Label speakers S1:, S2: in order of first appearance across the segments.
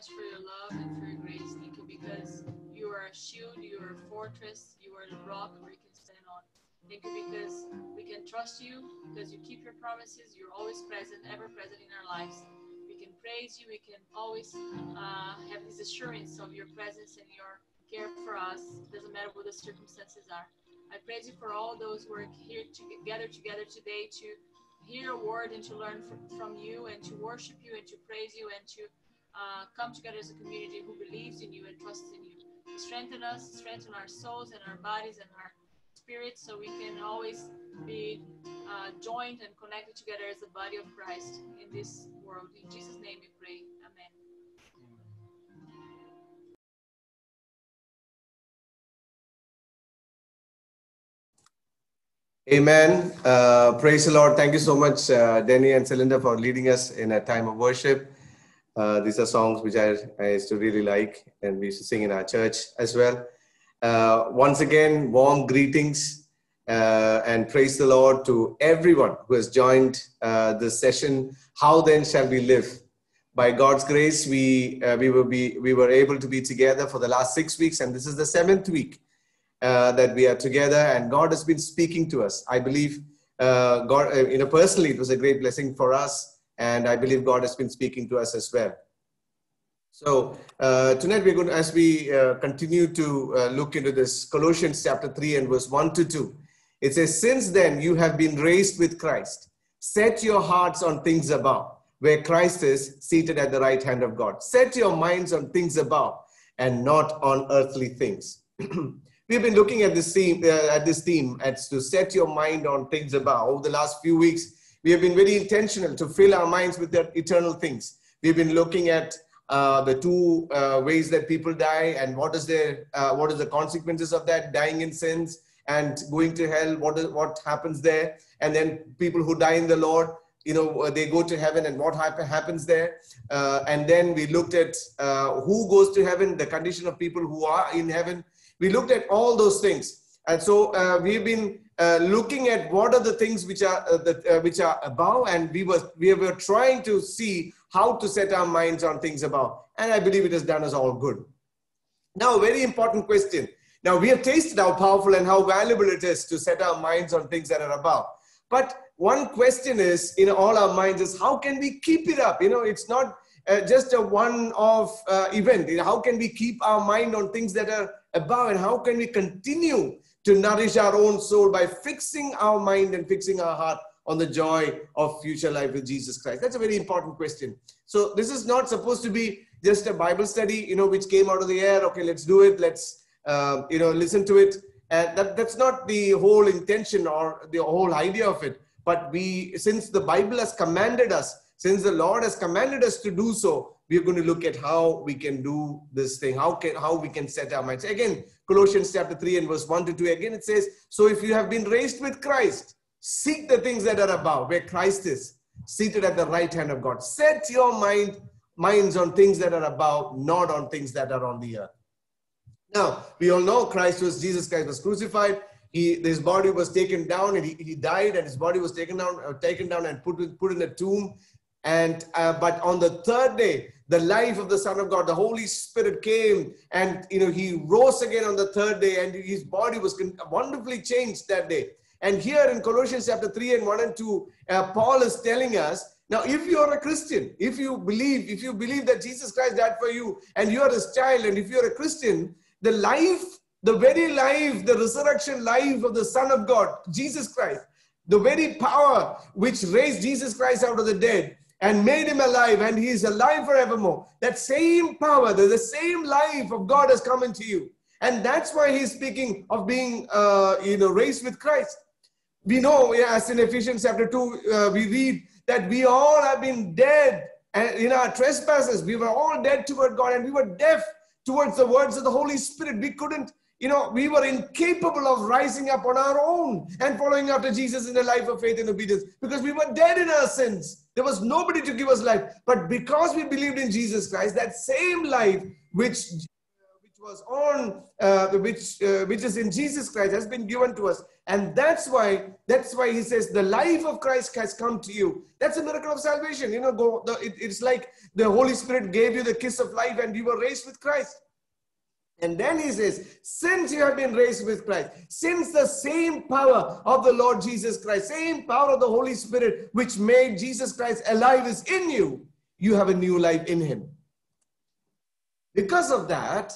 S1: much for your love and for your grace. Thank you because you are a shield, you are a fortress, you are the rock we can stand on. Thank you because we can trust you, because you keep your promises, you're always present, ever present in our lives. We can praise you, we can always uh, have this assurance of your presence and your care for us. Doesn't matter what the circumstances are. I praise you for all those who are here to gather together today to hear a word and to learn from, from you and to worship you and to praise you and to uh, come together as a community who believes in you and trusts in you. Strengthen us, strengthen our souls and our bodies and our spirits so we can always be uh, joined and connected together as the body of Christ in this world. In Jesus' name we pray. Amen.
S2: Amen. Uh, praise the Lord. Thank you so much, uh, Denny and Celinda, for leading us in a time of worship. Uh, these are songs which I, I used to really like, and we used to sing in our church as well. Uh, once again, warm greetings uh, and praise the Lord to everyone who has joined uh, this session. How then shall we live? By God's grace, we uh, we will be we were able to be together for the last six weeks, and this is the seventh week uh, that we are together and God has been speaking to us. I believe God, you know, personally, it was a great blessing for us. And I believe God has been speaking to us as well. So uh, tonight we're going to, as we uh, continue to uh, look into this Colossians chapter 3 and verse 1 to 2, it says, Since then you have been raised with Christ. Set your hearts on things above, where Christ is seated at the right hand of God. Set your minds on things above and not on earthly things. We've been looking at this theme, uh, at this theme, as to set your mind on things above. Over the last few weeks, we have been very intentional to fill our minds with the eternal things. We've been looking at uh, the two uh, ways that people die and what is their, uh, what is the consequences of that dying in sins and going to hell. What is what happens there? And then people who die in the Lord, you know, they go to heaven and what happen, happens there. Uh, and then we looked at uh, who goes to heaven, the condition of people who are in heaven we looked at all those things And so uh, we've been uh, looking at what are the things which are uh, that, uh, which are above, and we were we were trying to see how to set our minds on things above. And I believe it has done us all good. Now, a very important question. Now, we have tasted how powerful and how valuable it is to set our minds on things that are above. But one question is in all our minds is how can we keep it up? You know, it's not uh, just a one-off uh, event. How can we keep our mind on things that are above, and how can we continue to nourish our own soul by fixing our mind and fixing our heart on the joy of future life with Jesus Christ? That's a very important question. So this is not supposed to be just a Bible study, you know, which came out of the air. Okay, let's do it. Let's, uh, you know, listen to it. And that, that's not the whole intention or the whole idea of it. But we, since the Bible has commanded us, since the Lord has commanded us to do so, we're going to look at how we can do this thing, how can how we can set our minds. Again, Colossians chapter 3 and verse 1 to 2, again it says, So if you have been raised with Christ, seek the things that are above, where Christ is, seated at the right hand of God. Set your mind minds on things that are above, not on things that are on the earth. Now, we all know Christ was, Jesus Christ was crucified. He, his body was taken down and he, he died and his body was taken down, uh, taken down and put, put in a tomb. And, uh, but on the third day, the life of the Son of God, the Holy Spirit came and, you know, he rose again on the third day and his body was wonderfully changed that day. And here in Colossians chapter 3 and 1 and 2, uh, Paul is telling us now, if you are a Christian, if you believe, if you believe that Jesus Christ died for you and you are his child, and if you're a Christian, the life, the very life, the resurrection life of the Son of God, Jesus Christ, the very power which raised Jesus Christ out of the dead and made him alive, and he is alive forevermore. That same power, the, the same life of God has come into you. And that's why he's speaking of being, uh, you know, raised with Christ. We know, as in Ephesians chapter 2, uh, we read that we all have been dead and in our trespasses. We were all dead toward God and we were deaf towards the words of the Holy Spirit. We couldn't, you know, we were incapable of rising up on our own and following after Jesus in a life of faith and obedience because we were dead in our sins. There was nobody to give us life. But because we believed in Jesus Christ, that same life which was on uh, which uh, which is in jesus christ has been given to us and that's why that's why he says the life of christ has come to you that's a miracle of salvation you know go the, it, it's like the holy spirit gave you the kiss of life and you were raised with christ and then he says, since you have been raised with Christ, since the same power of the Lord Jesus Christ, same power of the Holy Spirit, which made Jesus Christ alive is in you, you have a new life in him. Because of that,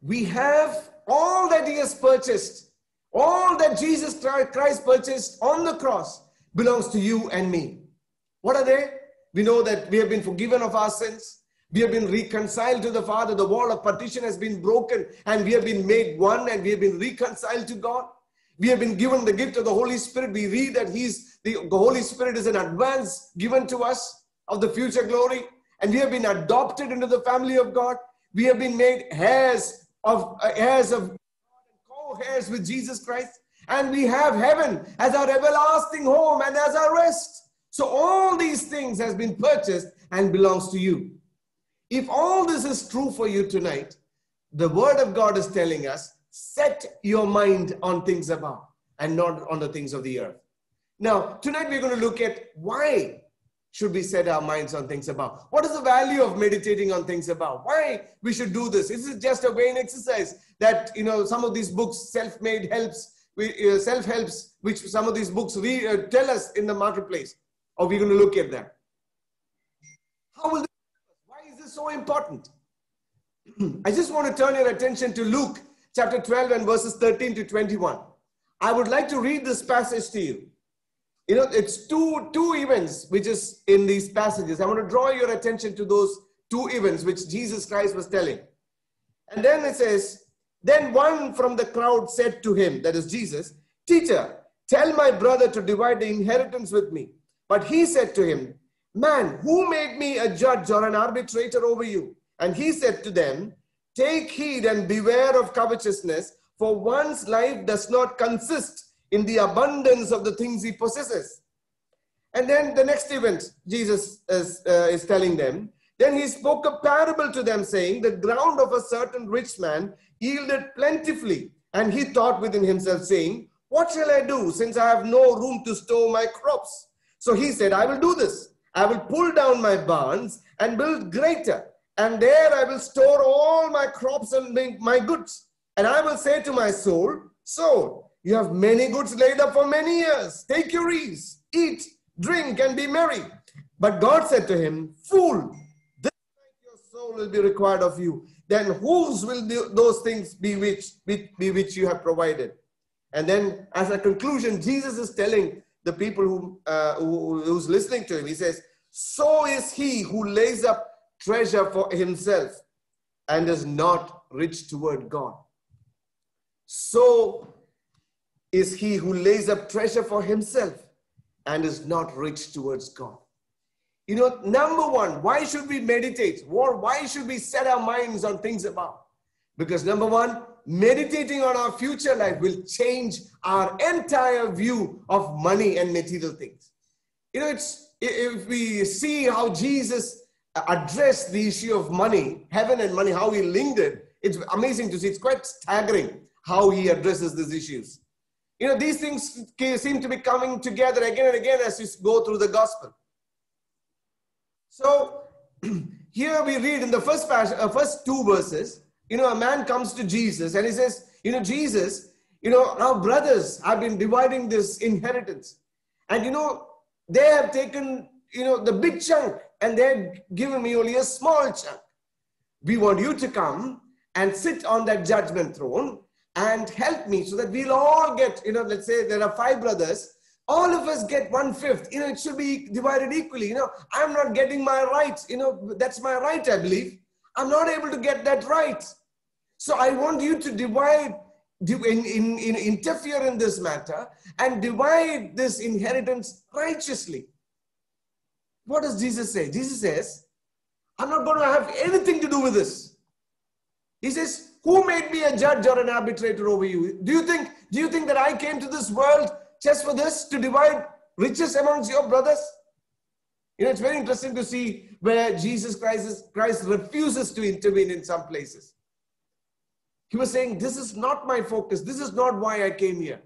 S2: we have all that he has purchased, all that Jesus Christ purchased on the cross belongs to you and me. What are they? We know that we have been forgiven of our sins. We have been reconciled to the Father. The wall of partition has been broken and we have been made one and we have been reconciled to God. We have been given the gift of the Holy Spirit. We read that He's the, the Holy Spirit is an advance given to us of the future glory. And we have been adopted into the family of God. We have been made heirs of uh, heirs of co-heirs with Jesus Christ. And we have heaven as our everlasting home and as our rest. So all these things has been purchased and belongs to you. If all this is true for you tonight, the word of God is telling us, set your mind on things above and not on the things of the earth. Now, tonight we're going to look at why should we set our minds on things above? What is the value of meditating on things above? Why we should do this? Is it just a vain exercise that, you know, some of these books, self-made helps, uh, self-helps, which some of these books re, uh, tell us in the marketplace? Are we going to look at them? How will this, why is this so important? I just want to turn your attention to Luke chapter 12 and verses 13 to 21. I would like to read this passage to you you know it's two two events which is in these passages i want to draw your attention to those two events which jesus christ was telling and then it says then one from the crowd said to him that is jesus teacher tell my brother to divide the inheritance with me but he said to him man who made me a judge or an arbitrator over you and he said to them take heed and beware of covetousness for one's life does not consist in the abundance of the things he possesses. And then the next event, Jesus is, uh, is telling them, then he spoke a parable to them, saying, The ground of a certain rich man yielded plentifully. And he thought within himself, saying, What shall I do, since I have no room to store my crops? So he said, I will do this. I will pull down my barns and build greater, and there I will store all my crops and my- goods. And I will say to my soul, Soul, you have many goods laid up for many years. Take your ease, eat, drink, and be merry. But God said to him, Fool, this night your soul will be required of you. Then whose will those things be which, be which you have provided? And then, as a conclusion, Jesus is telling the people who, uh, who who's listening to him, he says, "So is he who lays up treasure for himself and is not rich toward God. So is he who lays up treasure for himself and is not rich towards God." You know, number one, why should we meditate? Or why should we set our minds on things above? Because number one, meditating on our future life will change our entire view of money and material things. You know, it's if we see how Jesus addressed the issue of money, heaven and money, how he linked it, it's amazing to see. It's quite staggering how he addresses these issues. You know, these things seem to be coming together again and again as you go through the gospel. So here we read in the first uh, first two verses, you know, a man comes to Jesus and he says, you know, Jesus, you know, our brothers have been dividing this inheritance. And you know, they have taken, you know, the big chunk and they're given me only a small chunk. We want you to come and sit on that judgment throne and help me so that we'll all get, you know, let's say there are five brothers, all of us get one fifth. You know, it should be divided equally. You know, I'm not getting my rights. You know, that's my right, I believe. I'm not able to get that right. So I want you to divide, in, in, in, interfere in this matter and divide this inheritance righteously. What does Jesus say? Jesus says, I'm not going to have anything to do with this. He says, Who made me a judge or an arbitrator over you? Do you think, do you think that I came to this world just for this to divide riches amongst your brothers? You know, it's very interesting to see where Jesus Christ, is, Christ refuses to intervene in some places. He was saying, This is not my focus. This is not why I came here.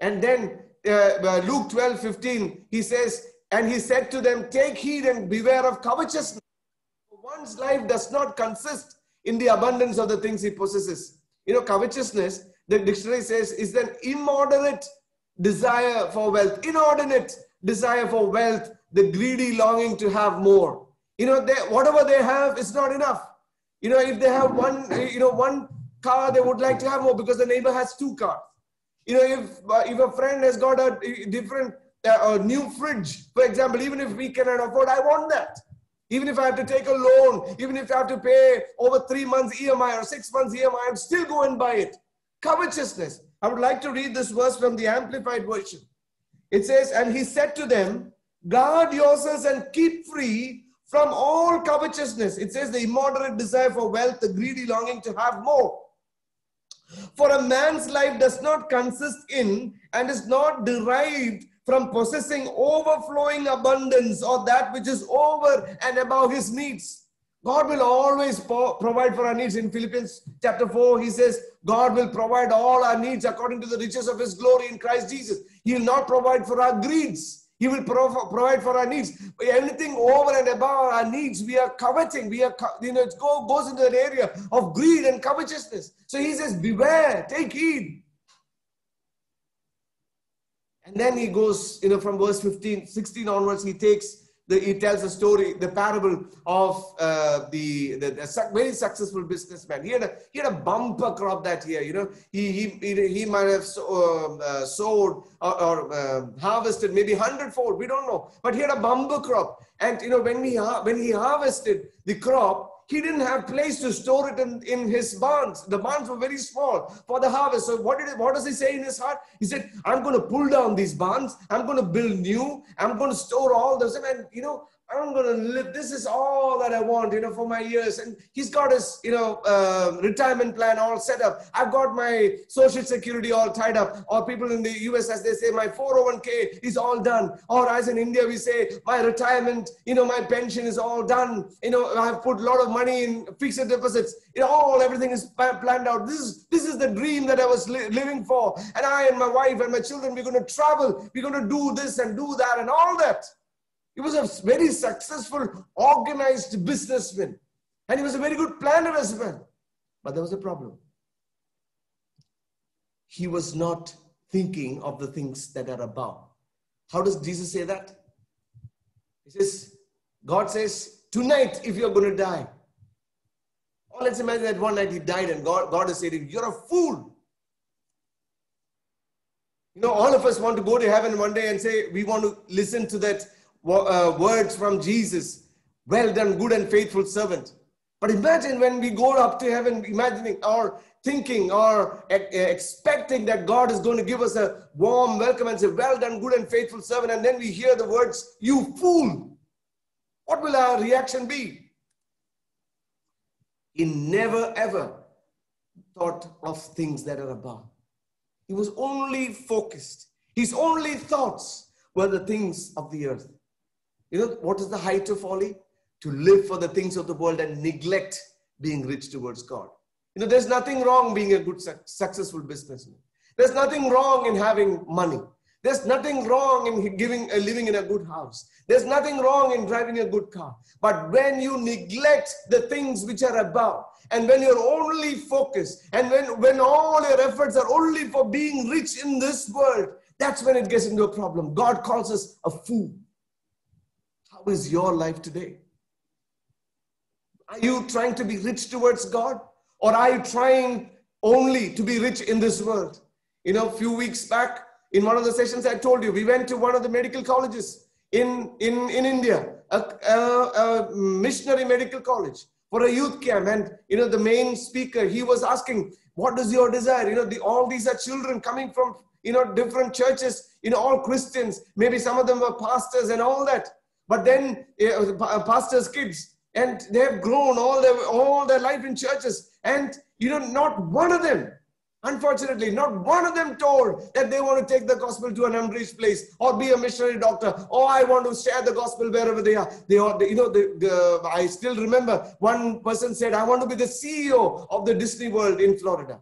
S2: And then uh, Luke 12 15, he says, And he said to them, Take heed and beware of covetousness. One's life does not consist in the abundance of the things he possesses. You know, covetousness, the dictionary says, is an immoderate desire for wealth, inordinate desire for wealth, the greedy longing to have more. You know, they, whatever they have is not enough. You know, if they have one, you know, one car, they would like to have more because the neighbor has two cars. You know, if uh, if a friend has got a different uh, a new fridge, for example, even if we cannot afford, I want that. Even if I have to take a loan, even if I have to pay over three months EMI or six months EMI, I'm still go and buy it. Covetousness. I would like to read this verse from the Amplified Version. It says, And he said to them, Guard yourselves and keep free from all covetousness. It says, The immoderate desire for wealth, the greedy longing to have more. For a man's life does not consist in and is not derived from possessing overflowing abundance or that which is over and above his needs. God will always provide for our needs. In Philippians chapter 4, he says, God will provide all our needs according to the riches of his glory in Christ Jesus. He will not provide for our greeds. He will provide for our needs. Anything over and above our needs, we are coveting. We are, you know, it goes into an area of greed and covetousness. So he says, beware, take heed. And then he goes, you know, from verse 15, 16 onwards, he takes the, he tells a story, the parable of uh, the, the, the, very successful businessman. He had a he had a bumper crop that year. You know, he he he, might have so, uh, sowed or, or uh, harvested maybe hundredfold. We don't know, but he had a bumper crop. And you know, when he when he harvested the crop, he didn't have place to store it in, in his barns. The barns were very small for the harvest. So what did what does he say in his heart? He said, I'm going to pull down these barns. I'm going to build new. I'm going to store all those. And you know, I'm going to live. This is all that I want, you know, for my years. And he's got his, you know, uh, retirement plan all set up. I've got my social security all tied up. Or people in the US, as they say, my 401k is all done. Or as in India, we say, my retirement, you know, my pension is all done. You know, I've put a lot of money in fixed deposits. You know, all, everything is planned out. This is, this is the dream that I was li- living for. And I and my wife and my children, we're going to travel. We're going to do this and do that and all that. He was a very successful, organized businessman. And he was a very good planner as well. But there was a problem. He was not thinking of the things that are above. How does Jesus say that? He says, God says, tonight, if you're going to die, or let's imagine that one night he died and God, God is saying, You're a fool. You know, all of us want to go to heaven one day and say, We want to listen to that uh, words from Jesus. Well done, good and faithful servant. But imagine when we go up to heaven, imagining or thinking or expecting that God is going to give us a warm welcome and say, Well done, good and faithful servant. And then we hear the words, You fool. What will our reaction be? He never ever thought of things that are above. He was only focused. His only thoughts were the things of the earth. You know, what is the height of folly? To live for the things of the world and neglect being rich towards God. You know, there's nothing wrong being a good, successful businessman. There's nothing wrong in having money. There's nothing wrong in giving, uh, living in a good house. There's nothing wrong in driving a good car. But when you neglect the things which are above, and when you're only focused, and when, when all your efforts are only for being rich in this world, that's when it gets into a problem. God calls us a fool. Is your life today? Are you trying to be rich towards God? Or are you trying only to be rich in this world? You know, a few weeks back, in one of the sessions I told you, we went to one of the medical colleges in, in, in India, a, a, a missionary medical college for a youth camp. And, you know, the main speaker, he was asking, what is your desire? You know, the, all these are children coming from, you know, different churches, you know, all Christians. Maybe some of them were pastors and all that. But then uh, pastors' kids, and they have grown all their all their life in churches, and you know, not one of them, unfortunately, not one of them told that they want to take the gospel to an unreached place or be a missionary doctor. Or I want to share the gospel wherever they are. They are, you know, the, the, I still remember one person said, "I want to be the CEO of the Disney World in Florida."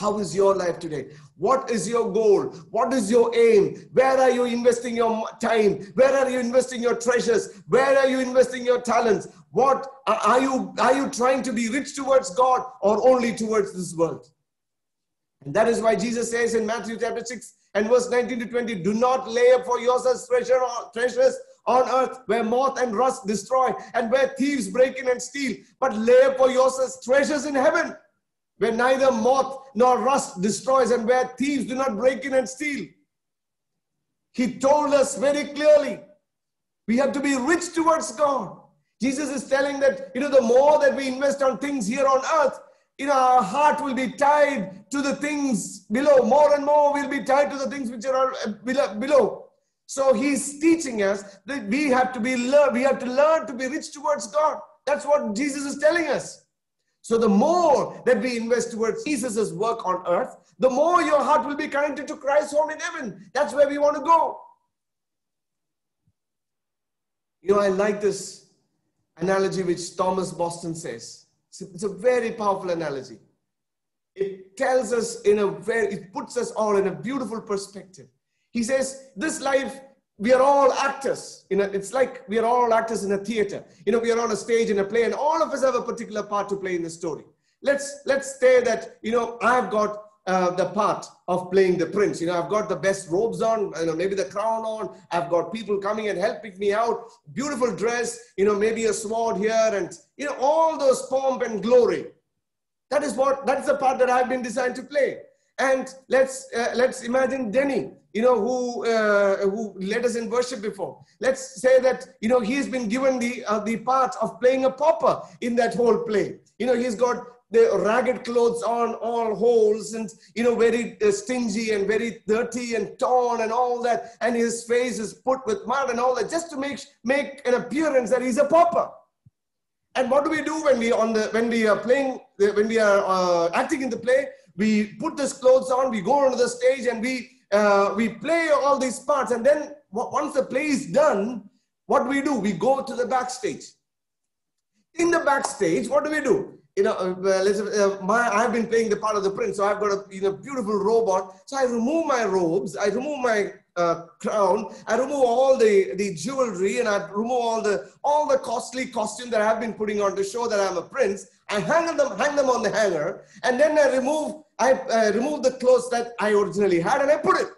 S2: How is your life today? What is your goal? What is your aim? Where are you investing your time? Where are you investing your treasures? Where are you investing your talents? What are you are you trying to be rich towards God or only towards this world? And that is why Jesus says in Matthew chapter 6 and verse 19 to 20, do not lay up for yourselves treasure treasures on earth where moth and rust destroy and where thieves break in and steal, but lay up for yourselves treasures in heaven where neither moth nor rust destroys and where thieves do not break in and steal. He told us very clearly we have to be rich towards God. Jesus is telling that, you know, the more that we invest on things here on earth, you know, our heart will be tied to the things below. More and more we'll be tied to the things which are uh, below. So he's teaching us that we have to be we have to learn to be rich towards God. That's what Jesus is telling us. So the more that we invest towards Jesus' work on earth, the more your heart will be connected to Christ's home in heaven. That's where we want to go. You know, I like this analogy which Thomas Boston says. It's a, it's a very powerful analogy. It tells us in a very, it puts us all in a beautiful perspective. He says, this life we are all actors. You know, it's like we are all actors in a theater. You know, we are on a stage in a play, and all of us have a particular part to play in the story. Let's let's say that you know I've got uh, the part of playing the prince. You know, I've got the best robes on, you know, maybe the crown on. I've got people coming and helping me out. Beautiful dress, you know, maybe a sword here, and you know, all those pomp and glory. That is what that's the part that I've been designed to play. And let's uh, let's imagine Denny, you know, who uh, who led us in worship before. Let's say that you know he's been given the uh, the part of playing a pauper in that whole play. You know, he's got the ragged clothes on, all holes, and you know, very uh, stingy and very dirty and torn and all that. And his face is put with mud and all that, just to make make an appearance that he's a pauper. And what do we do when we on the when we are playing when we are uh, acting in the play? We put these clothes on, we go onto the stage, and we uh, we play all these parts. And then once the play is done, what do we do? We go to the backstage. In the backstage, what do we do? You know, uh, uh, my, I've been playing the part of the prince, so I've got a you know, beautiful robe on. So I remove my robes, I remove my uh, crown, I remove all the, the jewelry, and I remove all the all the costly costume that I've been putting on to show that I'm a prince. I hang them, hang them on the hanger, and then I remove I uh, remove the clothes that I originally had, and I put it.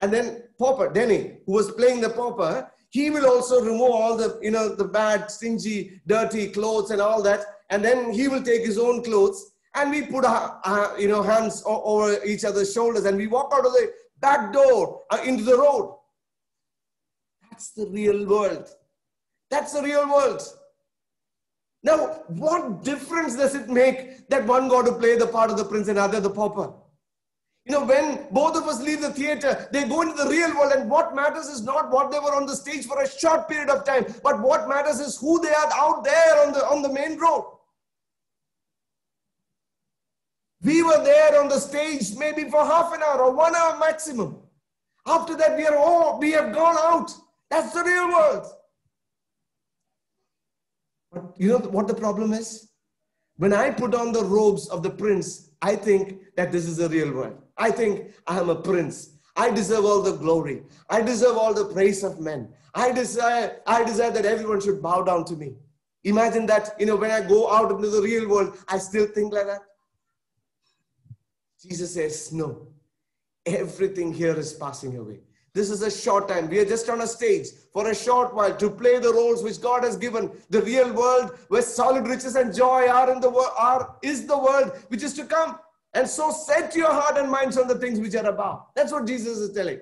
S2: And then Pauper, Denny, who was playing the Pauper, he will also remove all the, you know, the bad, stingy, dirty clothes and all that. And then he will take his own clothes and we put our, our you know, hands over each other's shoulders and we walk out of the back door uh, into the road. That's the real world. That's the real world. Now, what difference does it make that one got to play the part of the prince and other the pauper? You know, when both of us leave the theater, they go into the real world, and what matters is not what they were on the stage for a short period of time, but what matters is who they are out there on the, on the main road. We were there on the stage maybe for half an hour or one hour maximum. After that, we are all we have gone out. That's the real world. But you know what the problem is? When I put on the robes of the prince, I think that this is the real world. I think I am a prince. I deserve all the glory. I deserve all the praise of men. I desire, I desire that everyone should bow down to me. Imagine that, you know, when I go out into the real world, I still think like that. Jesus says, no. Everything here is passing away. This is a short time. We are just on a stage for a short while to play the roles which God has given. The real world where solid riches and joy are in the world are is the world which is to come. And so set your heart and minds on the things which are above. That's what Jesus is telling.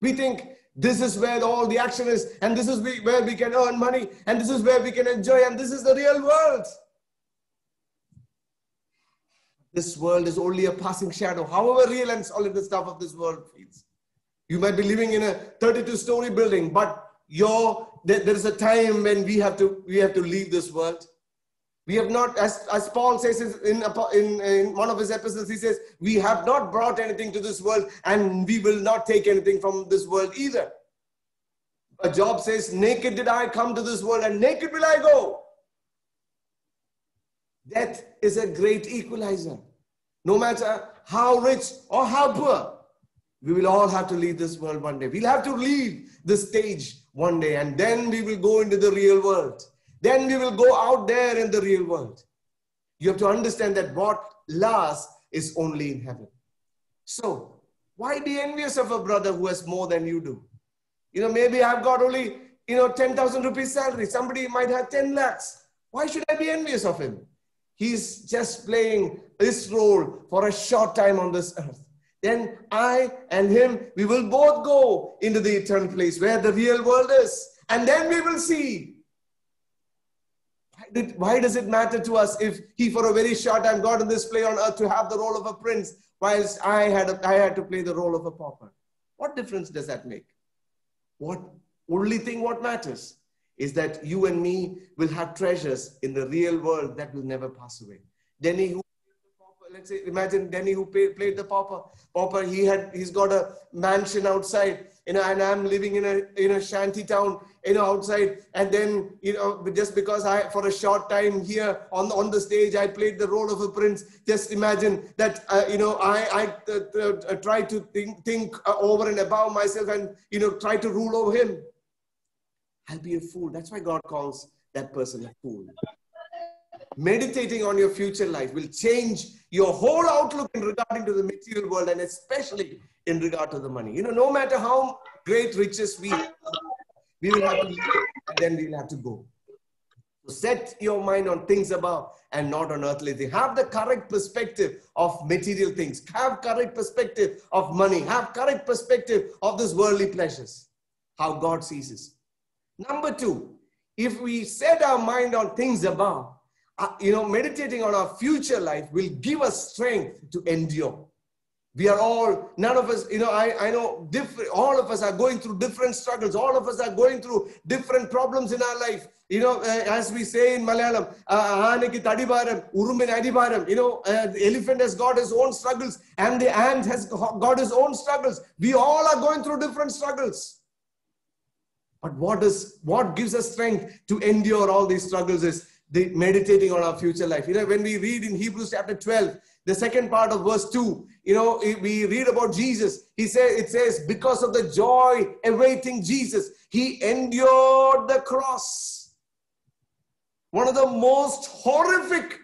S2: We think this is where all the action is, and this is where we can earn money, and this is where we can enjoy, and this is the real world. This world is only a passing shadow, however real and solid the stuff of this world feels. You might be living in a 32 story building, but your, there, there is a time when we have to, we have to leave this world. We have not, as, as Paul says in, in, in one of his epistles, he says, we have not brought anything to this world and we will not take anything from this world either. A Job says, naked did I come to this world and naked will I go. Death is a great equalizer. No matter how rich or how poor, we will all have to leave this world one day. We'll have to leave the stage one day and then we will go into the real world. Then we will go out there in the real world. You have to understand that what lasts is only in heaven. So, why be envious of a brother who has more than you do? You know, maybe I've got only, you know, 10,000 rupees salary. Somebody might have 10 lakhs. Why should I be envious of him? He's just playing this role for a short time on this earth. Then I and him, we will both go into the eternal place where the real world is. And then we will see why, did, why does it matter to us if he, for a very short time, got in this play on earth to have the role of a prince, whilst I had, a, I had to play the role of a pauper? What difference does that make? What only thing what matters is that you and me will have treasures in the real world that will never pass away. Denny, who let's say imagine Denny who played, played the pauper. Pauper, he had he's got a mansion outside, you know, and I'm living in a in a shanty town you know, outside. And then, you know, just because I, for a short time here on, on the stage, I played the role of a prince. Just imagine that, uh, you know, I, I uh, uh, try to think, think uh, over and above myself and, you know, try to rule over him. I'll be a fool. That's why God calls that person a fool. Meditating on your future life will change your whole outlook in regarding to the material world and especially in regard to the money. You know, no matter how great riches we have, we will have to leave and then we will have to go. So set your mind on things above and not on earthly things. Have the correct perspective of material things. Have correct perspective of money. Have correct perspective of this worldly pleasures. How God sees us. Number two, if we set our mind on things above, uh, you know, meditating on our future life will give us strength to endure. We are all, none of us, you know, I, I know different, all of us are going through different struggles. All of us are going through different problems in our life. You know, uh, as we say in Malayalam, ah, Tadibaram, you know, uh, the elephant has got his own struggles and the ant has got his own struggles. We all are going through different struggles. But what is what gives us strength to endure all these struggles is the meditating on our future life. You know, when we read in Hebrews chapter 12, the second part of verse 2, you know, we read about Jesus. He says, it says, because of the joy awaiting Jesus, he endured the cross. One of the most horrific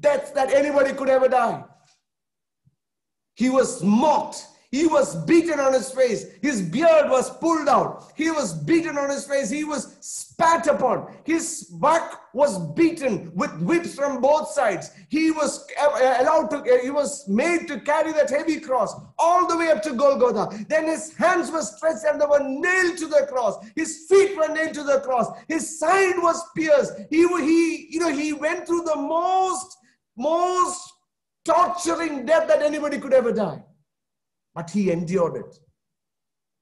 S2: deaths that anybody could ever die. He was mocked. He was beaten on his face. His beard was pulled out. He was beaten on his face. He was spat upon. His back was beaten with whips from both sides. He was uh, uh, allowed to, uh, he was made to carry that heavy cross all the way up to Golgotha. Then his hands were stretched and they were nailed to the cross. His feet were nailed to the cross. His side was pierced. He, he, you know, he went through the most, most torturing death that anybody could ever die. But he endured it.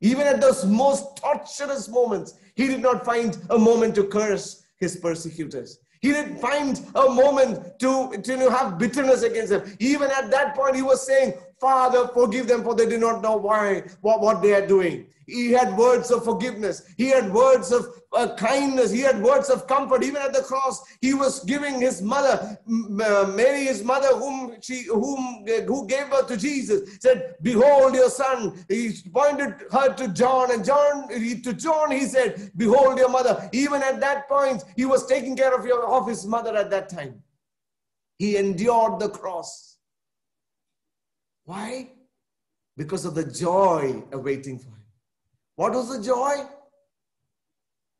S2: Even at those most torturous moments, he did not find a moment to curse his persecutors. He didn't find a moment to, to have bitterness against them. Even at that point, he was saying, Father, forgive them, for they do not know why, what, what they are doing. He had words of forgiveness. He had words of uh, kindness. He had words of comfort. Even at the cross, he was giving his mother, uh, Mary, his mother, whom she, whom who gave birth to Jesus, said, "Behold your son." He pointed her to John, and John to John he said, "Behold your mother." Even at that point, he was taking care of your of his mother at that time. He endured the cross. Why? Because of the joy awaiting for him. What was the joy?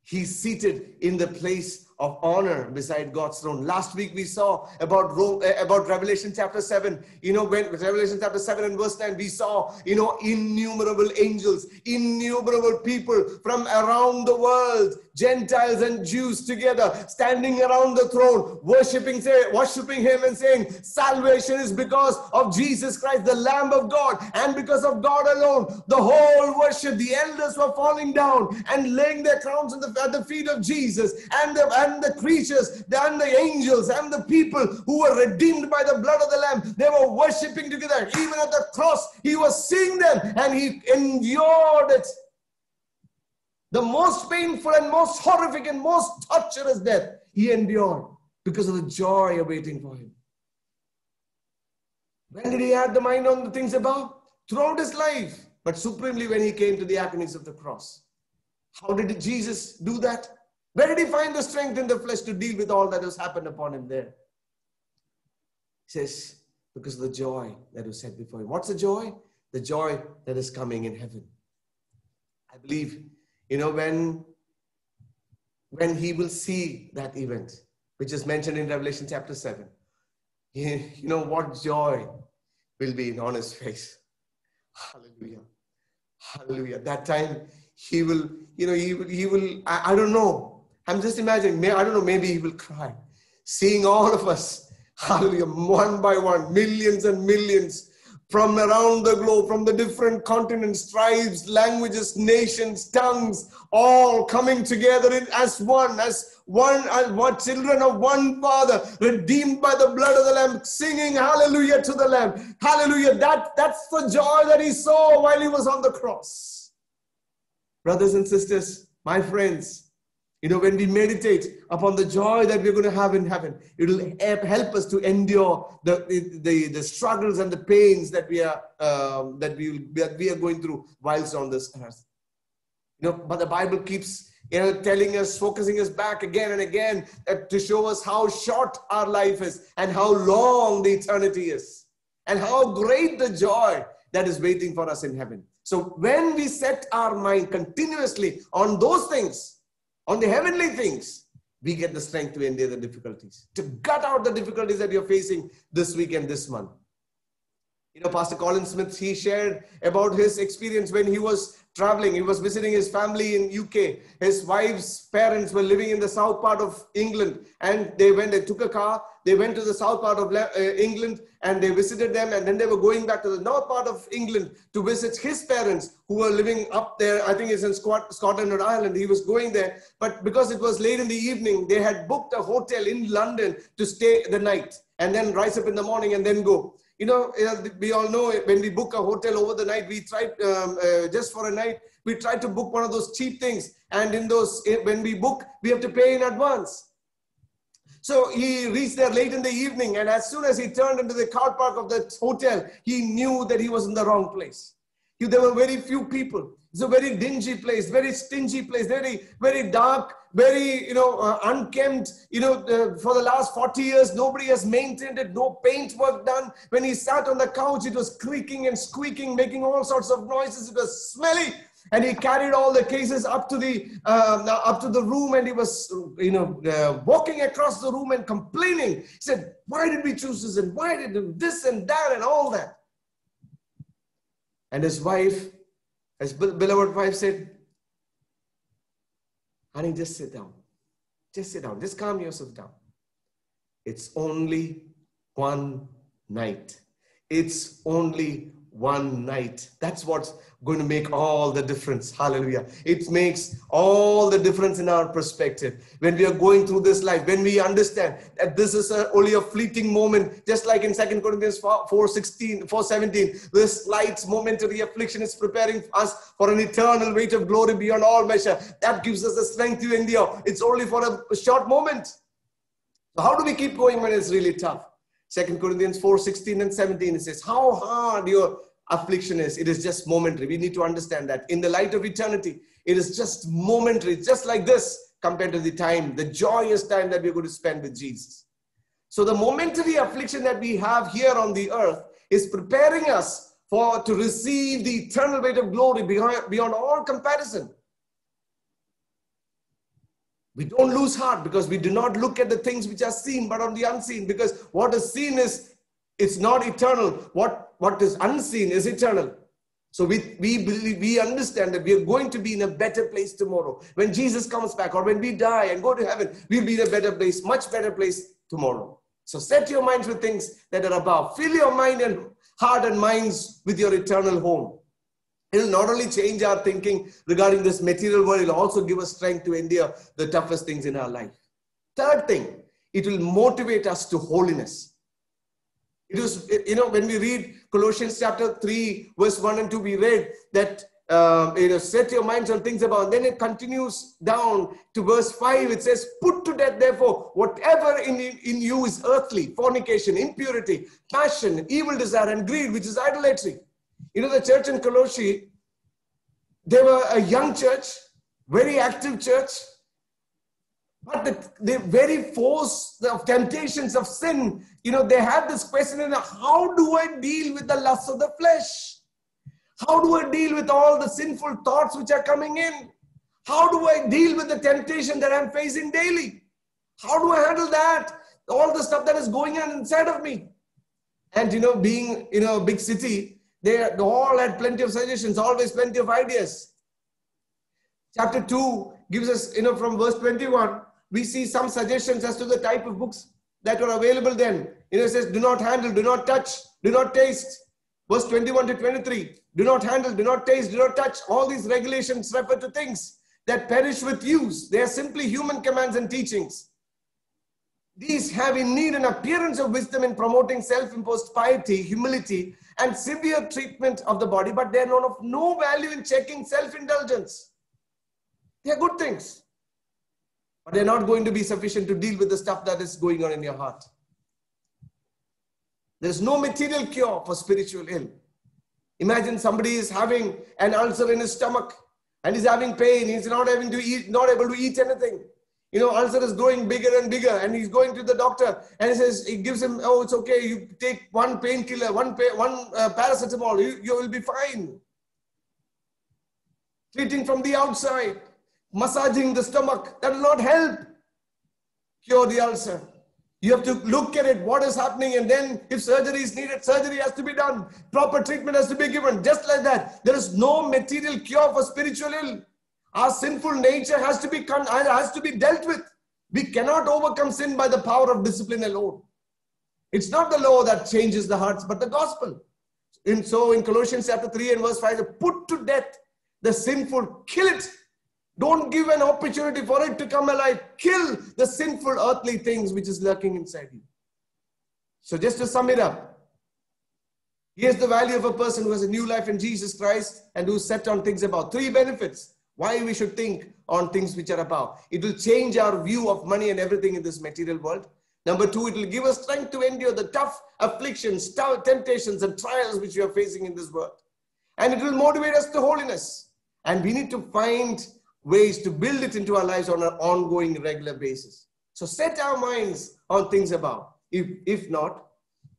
S2: He's seated in the place of honor beside God's throne. Last week we saw about eh, about Revelation chapter 7. You know, when Revelation chapter 7 and verse 9, we saw, you know, innumerable angels, innumerable people from around the world, Gentiles and Jews together, standing around the throne, worshiping, say, worshiping him and saying, Salvation is because of Jesus Christ, the Lamb of God, and because of God alone. The whole worship, the elders were falling down and laying their crowns the, at the feet of Jesus, and the and and the creatures and the angels and the people who were redeemed by the blood of the Lamb. They were worshiping together. Even at the cross, he was seeing them and he endured it. The most painful and most horrific and most torturous death he endured because of the joy awaiting for him. When did he have the mind on the things above? Throughout his life, but supremely when he came to the agonies of the cross. How did Jesus do that? Where did he find the strength in the flesh to deal with all that has happened upon him there? He says, because of the joy that was set before him. What's the joy? The joy that is coming in heaven. I believe, you know, when, when he will see that event, which is mentioned in Revelation chapter 7, you, you know what joy will be on his face. Hallelujah. Hallelujah. That time he will, you know, he will, he will I, I don't know I'm just imagining, I don't know, maybe he will cry. Seeing all of us, hallelujah, one by one, millions and millions from around the globe, from the different continents, tribes, languages, nations, tongues, all coming together in, as one, as one, as one children of one Father, redeemed by the blood of the Lamb, singing hallelujah to the Lamb. Hallelujah. That, that's the joy that he saw while he was on the cross. Brothers and sisters, my friends, you know, when we meditate upon the joy that we're going to have in heaven, it will help us to endure the, the, the struggles and the pains that we are um, that we that we are going through whilst on this earth. You know, but the Bible keeps you know telling us, focusing us back again and again that, to show us how short our life is and how long the eternity is, and how great the joy that is waiting for us in heaven. So when we set our mind continuously on those things on the heavenly things, we get the strength to endure the difficulties, to gut out the difficulties that you're facing this week and this month. You know, Pastor Colin Smith, he shared about his experience when he was traveling. He was visiting his family in UK. His wife's parents were living in the south part of England, and they went. They took a car. They went to the south part of uh, England, and they visited them. And then they were going back to the north part of England to visit his parents, who were living up there. I think it's in Scotland or Ireland. He was going there, but because it was late in the evening, they had booked a hotel in London to stay the night, and then rise up in the morning and then go you know, we all know when we book a hotel over the night, we try um, uh, just for a night, we try to book one of those cheap things. And in those, eh, when we book, we have to pay in advance. So he reached there late in the evening, and as soon as he turned into the car park of the hotel, he knew that he was in the wrong place. He, there were very few people. It's a very dingy place, very stingy place, very, very dark, very, you know, uh, unkempt. You know, uh, for the last 40 years, nobody has maintained it, no paint work done. When he sat on the couch, it was creaking and squeaking, making all sorts of noises. It was smelly. And he carried all the cases up to the uh, up to the room, and he was, you know, uh, walking across the room and complaining. He said, "Why did we choose this? And why did this and that and all that?" And his wife, his beloved wife, said, Honey, just sit down. Just sit down. Just calm yourself down. It's only one night. It's only one night. That's what's going to make all the difference. Hallelujah. It makes all the difference in our perspective. When we are going through this life, when we understand that this is a, only a fleeting moment, just like in Second Corinthians 4, 4 16, 4 17, this light's momentary affliction is preparing us for an eternal weight of glory beyond all measure. That gives us the strength to endure. It's only for a short moment. So how do we keep going when it's really tough? Second Corinthians 4, 16 and 17, it says, How hard your affliction is. It is just momentary. We need to understand that. In the light of eternity, it is just momentary, just like this compared to the time, the joyous time that we're going to spend with Jesus. So the momentary affliction that we have here on the earth is preparing us for to receive the eternal weight of glory beyond, beyond all comparison. We don't lose heart because we do not look at the things which are seen but on the unseen because what is seen is it's not eternal. What, what is unseen is eternal. So we, we believe, we understand that we are going to be in a better place tomorrow. When Jesus comes back or when we die and go to heaven, we'll be in a better place, much better place tomorrow. So set your minds with things that are above. Fill your mind and heart and minds with your eternal home. It will not only change our thinking regarding this material world, it will also give us strength to endure the toughest things in our life. Third thing, it will motivate us to holiness. It was, you know, when we read Colossians chapter 3, verse 1 and 2, we read that, um, you know, set your minds on things above. Then it continues down to verse 5. It says, Put to death, therefore, whatever in, in you is earthly, fornication, impurity, passion, evil desire, and greed, which is idolatry. You know, the church in Colossae, they were a young church, very active church, but the, the very force of temptations of sin, you know, they had this question in how do I deal with the lust of the flesh? How do I deal with all the sinful thoughts which are coming in? How do I deal with the temptation that I'm facing daily? How do I handle that? All the stuff that is going on inside of me. And you know, being you know a big city, they all had plenty of suggestions, always plenty of ideas. Chapter 2 gives us, you know, from verse 21, we see some suggestions as to the type of books that were available then. You know, it says, do not handle, do not touch, do not taste. Verse 21 to 23, do not handle, do not taste, do not touch. All these regulations refer to things that perish with use. They are simply human commands and teachings. These have in need an appearance of wisdom in promoting self-imposed piety, humility, and severe treatment of the body, but they are not of no value in checking self-indulgence. They are good things. They're not going to be sufficient to deal with the stuff that is going on in your heart. There's no material cure for spiritual ill. Imagine somebody is having an ulcer in his stomach and he's having pain. He's not having to eat, not able to eat anything. You know, ulcer is growing bigger and bigger, and he's going to the doctor, and he says, he gives him, oh, it's okay. You take one painkiller, one one uh, paracetamol, you, you will be fine. Treating from the outside massaging the stomach, that will not help cure the ulcer. You have to look at it, what is happening, and then if surgery is needed, surgery has to be done. Proper treatment has to be given. Just like that. There is no material cure for spiritual ill. Our sinful nature has to be con- has to be dealt with. We cannot overcome sin by the power of discipline alone. It's not the law that changes the hearts, but the gospel. And so in Colossians chapter 3 and verse 5, put to death the sinful, kill it. Don't give an opportunity for it to come alive. Kill the sinful earthly things which is lurking inside you. So just to sum it up, here's the value of a person who has a new life in Jesus Christ and who's set on things about three benefits. Why we should think on things which are above. It will change our view of money and everything in this material world. Number two, it will give us strength to endure the tough afflictions, tough temptations, and trials which we are facing in this world. And it will motivate us to holiness. And we need to find ways to build it into our lives on an ongoing, regular basis. So set our minds on things above. If, if not,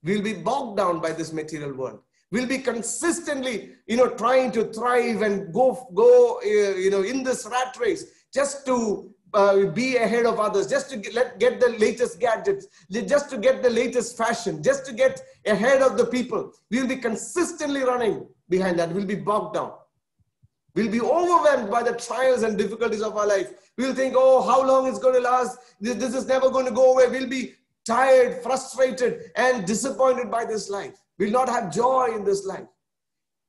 S2: we'll be bogged down by this material world. We'll be consistently, you know, trying to thrive and go, go, uh, you know, in this rat race just to uh, be ahead of others, just to get, let, get the latest gadgets, just to get the latest fashion, just to get ahead of the people. We'll be consistently running behind that. We'll be bogged down. We'll be overwhelmed by the trials and difficulties of our life. We'll think, oh, how long it's going to last? This, this is never going to go away. We'll be tired, frustrated, and disappointed by this life. We'll not have joy in this life.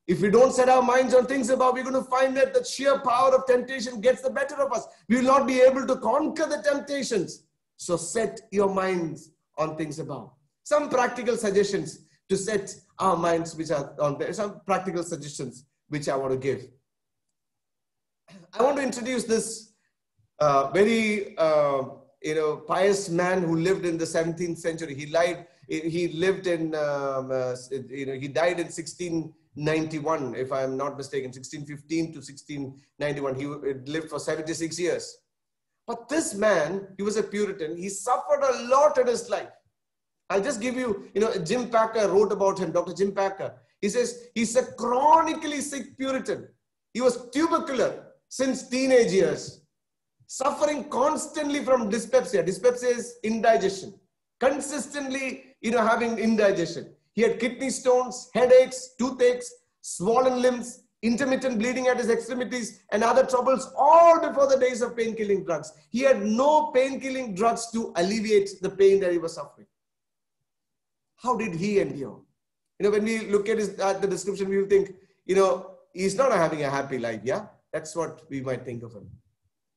S2: If we don't set our minds on things above, we're going to find that the sheer power of temptation gets the better of us. We will not be able to conquer the temptations. So set your minds on things above. Some practical suggestions to set our minds which are on there. Some practical suggestions which I want to give. I want to introduce this uh, very uh, you know pious man who lived in the 17th century. He lied. He lived in um, uh, you know he died in 1691 if I'm not mistaken, 1615 to 1691. He lived for 76 years. But this man, he was a Puritan. He suffered a lot in his life. I'll just give you, you know, Jim Packer wrote about him, Dr. Jim Packer. He says he's a chronically sick Puritan. He was tubercular since teenage years, suffering constantly from dyspepsia. Dyspepsia is indigestion. Consistently, you know, having indigestion. He had kidney stones, headaches, toothaches, swollen limbs, intermittent bleeding at his extremities, and other troubles, all before the days of pain killing drugs. He had no pain killing drugs to alleviate the pain that he was suffering. How did he endure? You know, when we look at, his, at the description, we think, you know, he's not having a happy life. Yeah, that's what we might think of him.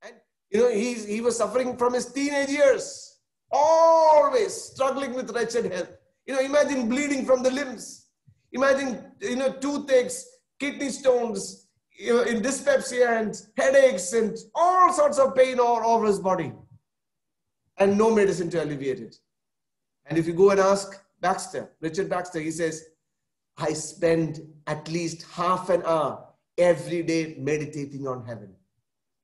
S2: And, you know, he's, he was suffering from his teenage years, always struggling with wretched health. You know, imagine bleeding from the limbs. Imagine, you know, toothaches, kidney stones, you know, in dyspepsia and headaches and all sorts of pain all over his body. And no medicine to alleviate it. And if you go and ask Baxter, Richard Baxter, he says, I spend at least half an hour every day meditating on heaven.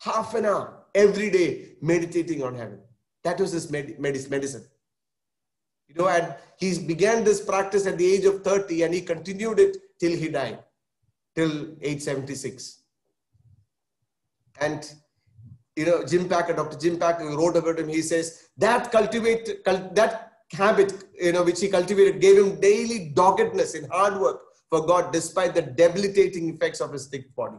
S2: Half an hour every day meditating on heaven. That was his med- medicine. You know, and he began this practice at the age of 30 and he continued it till he died, till age 76. And, you know, Jim Packer, Dr. Jim Packer wrote about him. He says that cultivate, that habit, you know, which he cultivated gave him daily doggedness in hard work for God despite the debilitating effects of his thick body.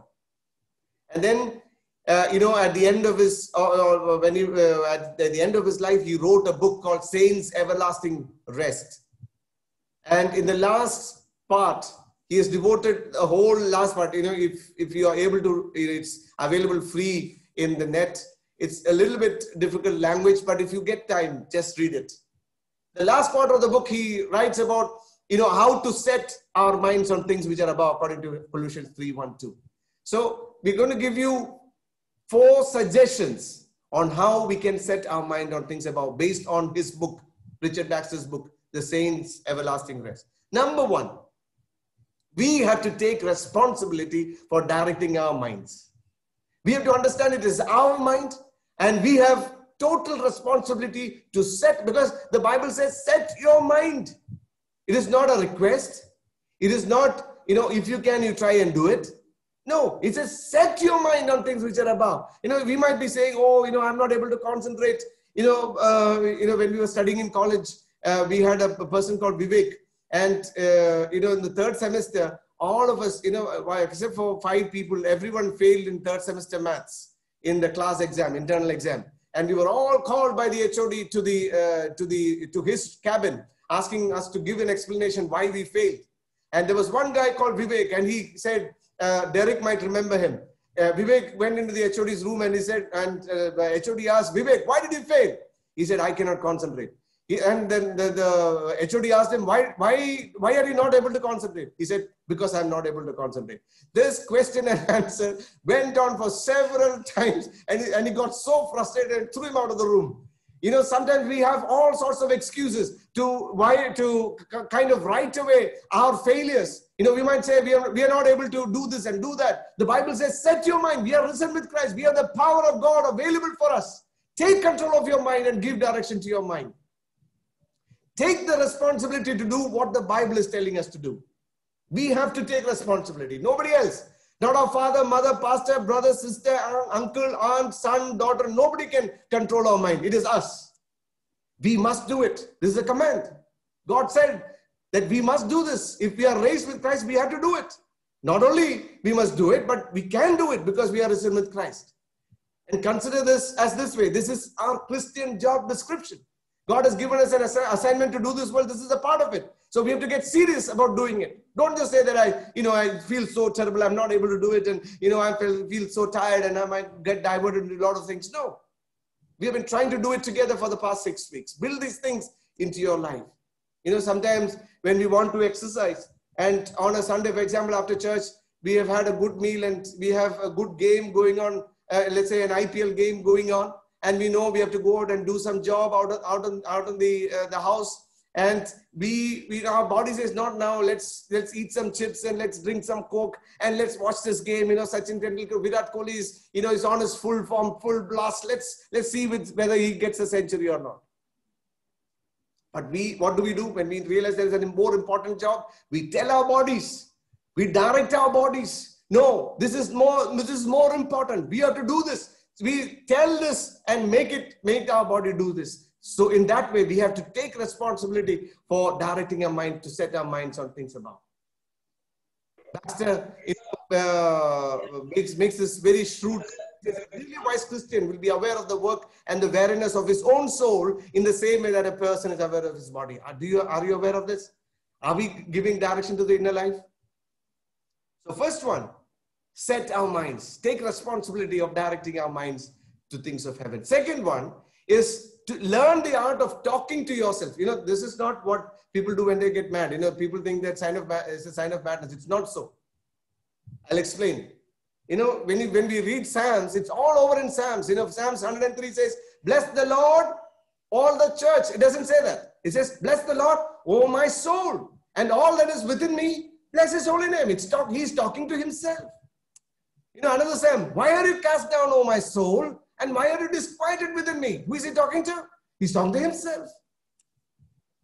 S2: And then uh, you know, at the end of his, or, when he, uh, at the end of his life, he wrote a book called Saints Everlasting Rest. And in the last part, he has devoted a whole last part. You know, if if you are able to, it's available free in the net. It's a little bit difficult language, but if you get time, just read it. The last part of the book, he writes about you know how to set our minds on things which are above, according to one two. So we're going to give you four suggestions on how we can set our mind on things above based on his book, Richard Baxter's book, The Saints' Everlasting Rest. Number one, we have to take responsibility for directing our minds. We have to understand it is our mind and we have total responsibility to set because the Bible says, set your mind. It is not a request. It is not, you know, if you can, you try and do it. No, it says set your mind on things which are above. You know, we might be saying, oh, you know, I'm not able to concentrate You know, uh, you know, when we were studying in college, uh, we had a, a person called Vivek, and uh, you know, in the third semester, all of us, you know, except for five people, everyone failed in third semester maths in the class exam, internal exam, and we were all called by the HOD to the uh, to the to his cabin, asking us to give an explanation why we failed. And there was one guy called Vivek, and he said, uh, Derek might remember him. Uh, Vivek went into the HOD's room and he said, and uh, the HOD asked, Vivek, why did you fail? He said, I cannot concentrate. He, and then the, the HOD asked him, why, why, why are you not able to concentrate? He said, because I'm not able to concentrate. This question and answer went on for several times and and he got so frustrated and threw him out of the room. You know, sometimes we have all sorts of excuses to why to kind of write away our failures. You know, we might say we are, we are not able to do this and do that. The Bible says, set your mind. We are risen with Christ. We have the power of God available for us. Take control of your mind and give direction to your mind. Take the responsibility to do what the Bible is telling us to do. We have to take responsibility. Nobody else. Not our father, mother, pastor, brother, sister, uncle, aunt, son, daughter. Nobody can control our mind. It is us. We must do it. This is a command. God said that we must do this. If we are raised with Christ, we have to do it. Not only we must do it, but we can do it because we are risen with Christ. And consider this as this way. This is our Christian job description. God has given us an assi- assignment to do this well. This is a part of it. So we have to get serious about doing it. Don't just say that I, you know, I feel so terrible. I'm not able to do it, and you know, I feel, feel so tired, and I might get diverted into a lot of things. No, we have been trying to do it together for the past six weeks. Build these things into your life. You know, sometimes when we want to exercise, and on a Sunday, for example, after church, we have had a good meal and we have a good game going on. Uh, let's say an IPL game going on, and we know we have to go out and do some job out of, out on out on the uh, the house. And we, we our body says not now. Let's let's eat some chips and let's drink some coke and let's watch this game. You know, Sachin Tendulkar, Virat Kohli is you know is on his full form, full blast. Let's let's see with, whether he gets a century or not. But we, what do we do when we realize there is a more important job? We tell our bodies, we direct our bodies. No, this is more, this is more important. We have to do this. We tell this and make it, make our body do this. So in that way, we have to take responsibility for directing our mind to set our minds on things above. Baxter uh, makes, makes this very shrewd. Really wise Christian will be aware of the work and the wariness of his own soul in the same way that a person is aware of his body. Are, do you, are you aware of this? Are we giving direction to the inner life? So, first one, set our minds, take responsibility of directing our minds to things of heaven. Second one is to learn the art of talking to yourself. You know, this is not what people do when they get mad. You know, people think that sign of is a sign of madness. It's not so. I'll explain. You know, when, you, when we read Psalms, it's all over in Psalms. You know, Psalms 103 says, Bless the Lord, all the church. It doesn't say that. It says, Bless the Lord, oh my soul, and all that is within me, bless his holy name. It's talk, he's talking to himself. You know, another Psalm, Why are you cast down, O my soul? And why are you disquieted within me? Who is he talking to? He's talking to himself.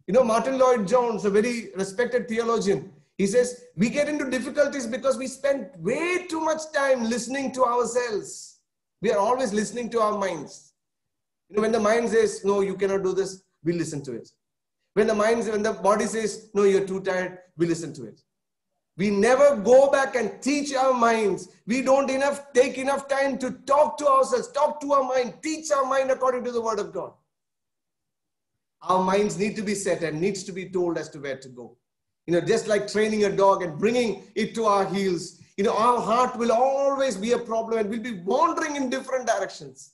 S2: You know, Martyn Lloyd-Jones, a very respected theologian, he says, we get into difficulties because we spend way too much time listening to ourselves. We are always listening to our minds. You know, when the mind says, no, you cannot do this, we listen to it. When the mind, when the body says, no, you're too tired, we listen to it. We never go back and teach our minds. We don't enough take enough time to talk to ourselves, talk to our mind, teach our mind according to the word of God. Our minds need to be set and needs to be told as to where to go. You know, just like training a dog and bringing it to our heels, you know, our heart will always be a problem and we'll be wandering in different directions.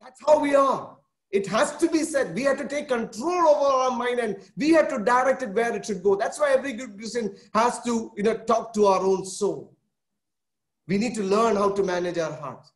S2: That's how we are. It has to be said. We have to take control over our mind and we have to direct it where it should go. That's why every good Christian has to, you know, talk to our own soul. We need to learn how to manage our heart.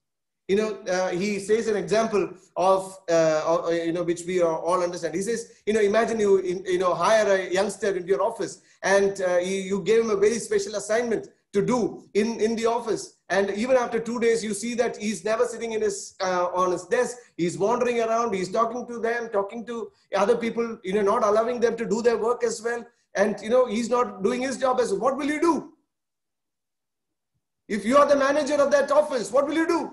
S2: You know, uh, he says an example of, uh, you know, which we are all understand. He says, you know, imagine you, you know, hire a youngster into your office and uh, you, you gave him a very special assignment to do in, in the office. And even after two days, you see that he's never sitting in his, uh, on his desk. He's wandering around. He's talking to them, talking to other people, you know, not allowing them to do their work as well. And, you know, he's not doing his job as well. What will you do? If you are the manager of that office, what will you do?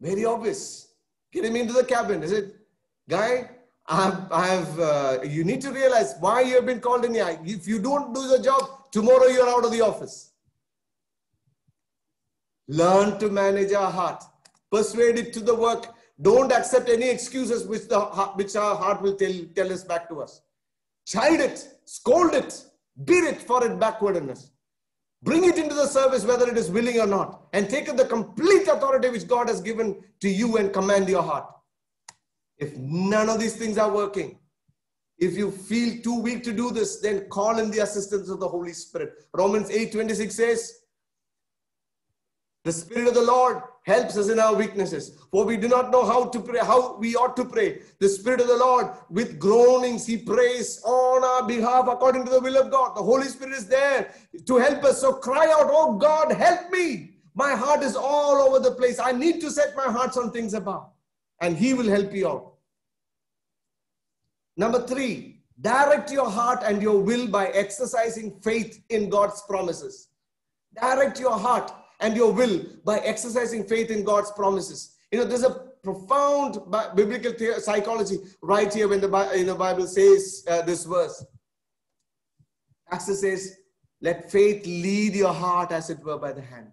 S2: Very obvious. Get him into the cabin. Is it, guy? I have, I have uh, you need to realize why you have been called in here. If you don't do the job, tomorrow you're out of the office. Learn to manage our heart. Persuade it to the work. Don't accept any excuses which, the, which our heart will tell, tell us back to us. Chide it, scold it, beat it for its backwardness. Bring it into the service whether it is willing or not. And take the complete authority which God has given to you and command your heart. If none of these things are working, if you feel too weak to do this, then call in the assistance of the Holy Spirit. Romans 8 26 says, The Spirit of the Lord helps us in our weaknesses. For we do not know how to pray, how we ought to pray. The Spirit of the Lord, with groanings, He prays on our behalf according to the will of God. The Holy Spirit is there to help us. So cry out, Oh God, help me. My heart is all over the place. I need to set my hearts on things above. And He will help you out. Number three, direct your heart and your will by exercising faith in God's promises. Direct your heart and your will by exercising faith in God's promises. You know, there's a profound biblical psychology right here when the you know, Bible says uh, this verse. Baxter says, let faith lead your heart as it were by the hand.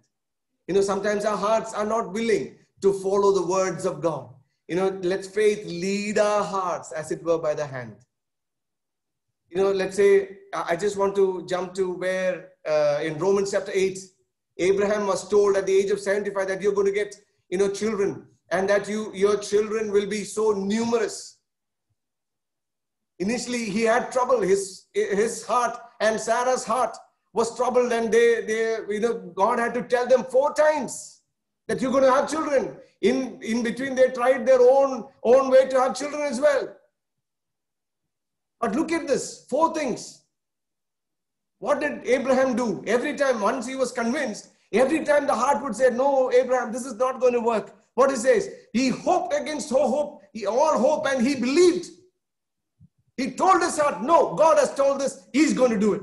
S2: You know, sometimes our hearts are not willing to follow the words of God. You know, let faith lead our hearts, as it were, by the hand. You know, let's say, I just want to jump to where uh, in Romans chapter 8, Abraham was told at the age of 75 that you're going to get, you know, children and that you your children will be so numerous. Initially, he had trouble. His, his heart and Sarah's heart was troubled and they, they, you know, God had to tell them four times that you're going to have children. In, in between, they tried their own, own way to have children as well. But look at this four things. What did Abraham do? Every time, once he was convinced, every time the heart would say, No, Abraham, this is not going to work. What he says, he hoped against all hope, he all hope, and he believed. He told his heart, No, God has told us he's going to do it.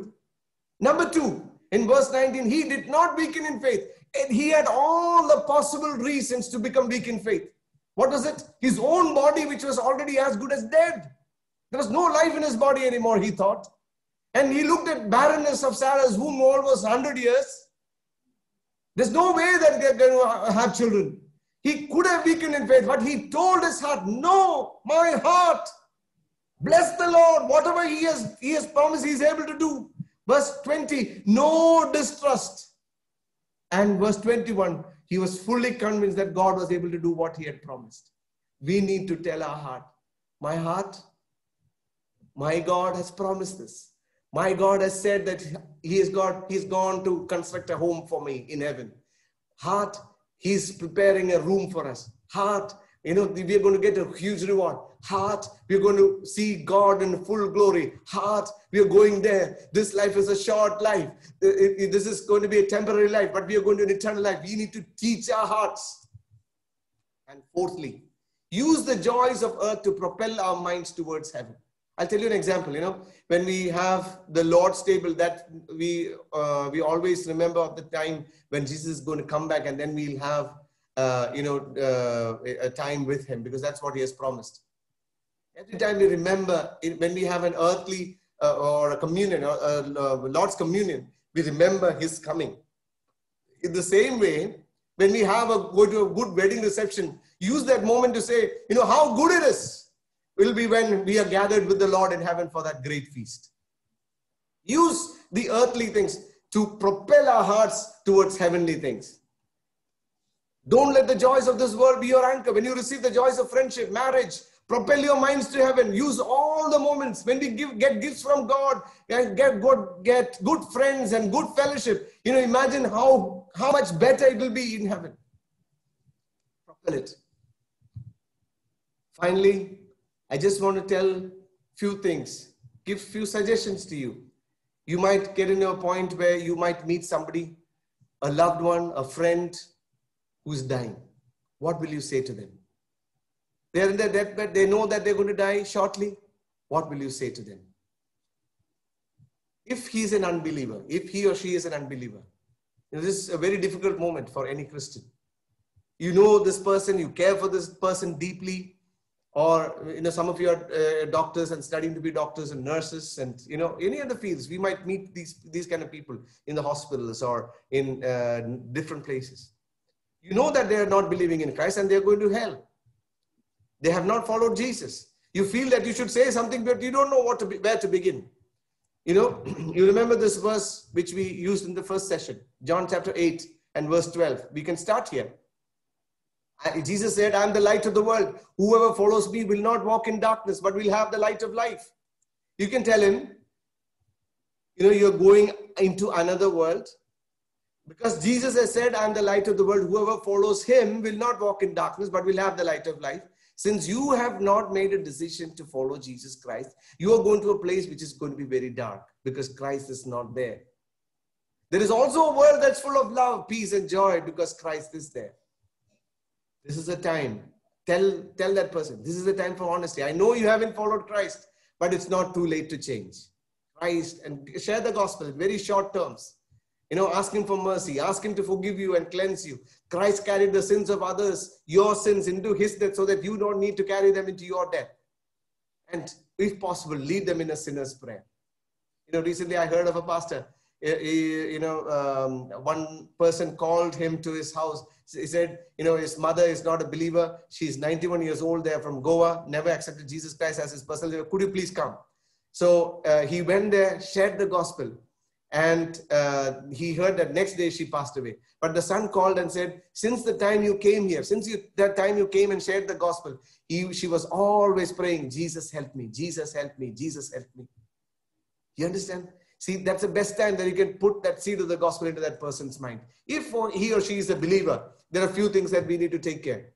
S2: Number two, in verse 19, he did not weaken in faith. And he had all the possible reasons to become weak in faith. What was it? His own body, which was already as good as dead. There was no life in his body anymore, he thought. And he looked at barrenness of Sarah's womb almost 100 years. There's no way that they're going to have children. He could have weakened in faith, but he told his heart, No, my heart, bless the Lord. Whatever he has, he has promised, he's able to do. Verse 20, no distrust. And verse 21, he was fully convinced that God was able to do what he had promised. We need to tell our heart, my heart, my God has promised this. My God has said that he has got, he's gone to construct a home for me in heaven. Heart, he's preparing a room for us. Heart, you know, we're going to get a huge reward. Heart, we're going to see God in full glory. Heart, we are going there. This life is a short life. This is going to be a temporary life, but we are going to an eternal life. We need to teach our hearts. And fourthly, use the joys of earth to propel our minds towards heaven. I'll tell you an example. You know, when we have the Lord's table, that we uh, we always remember of the time when Jesus is going to come back, and then we'll have uh, you know, uh, a time with him because that's what he has promised. Every time we remember, when we have an earthly uh, or a communion, or a, a Lord's communion, we remember his coming. In the same way, when we have a go to a good wedding reception, use that moment to say, you know, how good it is will be when we are gathered with the Lord in heaven for that great feast. Use the earthly things to propel our hearts towards heavenly things. Don't let the joys of this world be your anchor. When you receive the joys of friendship, marriage, propel your minds to heaven. Use all the moments when we give, get gifts from God and get good, get good friends and good fellowship. You know, imagine how, how much better it will be in heaven. Propel it. Finally, I just want to tell few things, give few suggestions to you. You might get in a point where you might meet somebody, a loved one, a friend, who's dying, what will you say to them? They're in their deathbed, they know that they're going to die shortly. What will you say to them? If he's an unbeliever, if he or she is an unbeliever, this is a very difficult moment for any Christian. you know this person, you care for this person deeply, or you know some of you are uh, doctors and studying to be doctors and nurses, and you know any other fields. We might meet these these kind of people in the hospitals or in uh, different places. You know that they are not believing in Christ and they are going to hell. They have not followed Jesus. You feel that you should say something, but you don't know what to be, where to begin. You know, you remember this verse which we used in the first session, John chapter 8 and verse 12. We can start here. Jesus said, I am the light of the world. Whoever follows me will not walk in darkness, but will have the light of life. You can tell him, you know, you're going into another world. Because Jesus has said, I am the light of the world. Whoever follows him will not walk in darkness, but will have the light of life. Since you have not made a decision to follow Jesus Christ, you are going to a place which is going to be very dark because Christ is not there. There is also a world that's full of love, peace, and joy because Christ is there. This is a time. Tell, tell that person, this is the time for honesty. I know you haven't followed Christ, but it's not too late to change. Christ and share the gospel in very short terms. You know, ask Him for mercy, ask Him to forgive you and cleanse you. Christ carried the sins of others, your sins, into His death so that you don't need to carry them into your death. And if possible, lead them in a sinner's prayer. You know, recently I heard of a pastor. You know, um, one person called him to his house. He said, you know, his mother is not a believer. She's 91 years old. They're from Goa, never accepted Jesus Christ as his personal. Could you please come? So uh, he went there, shared the gospel and uh, he heard that next day she passed away. But the son called and said since the time you came here since you, that time you came and shared the gospel he, she was always praying jesus help me jesus help me jesus help me you understand? See that's the best time that you can put that seed of the gospel into that person's mind. If he or she is a believer there are a few things that we need to take care.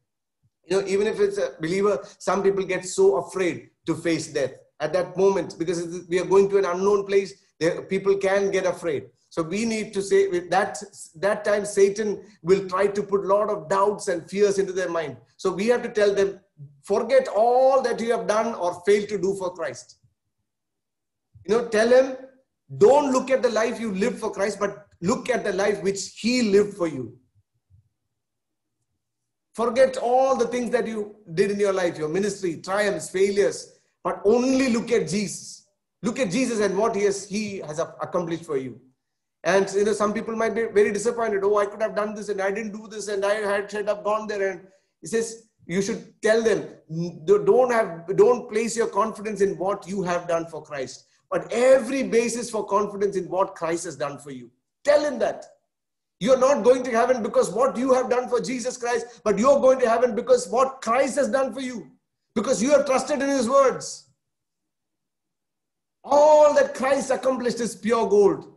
S2: You know even if it's a believer some people get so afraid to face death at that moment because we are going to an unknown place there, people can get afraid. So we need to say that that time Satan will try to put a lot of doubts and fears into their mind. So we have to tell them, forget all that you have done or failed to do for Christ. You know, tell him, don't look at the life you lived for Christ, but look at the life which He lived for you. Forget all the things that you did in your life, your ministry, triumphs, failures, but only look at Jesus. Look at Jesus and what he has, he has accomplished for you. And you know, some people might be very disappointed. Oh, I could have done this and I didn't do this and I had should have gone there. And he says, you should tell them, don't have, don't place your confidence in what you have done for Christ, but every basis for confidence in what Christ has done for you. Tell him that. You're not going to heaven because what you have done for Jesus Christ, but you're going to heaven because what Christ has done for you. Because you have trusted in his words. All that Christ accomplished is pure gold.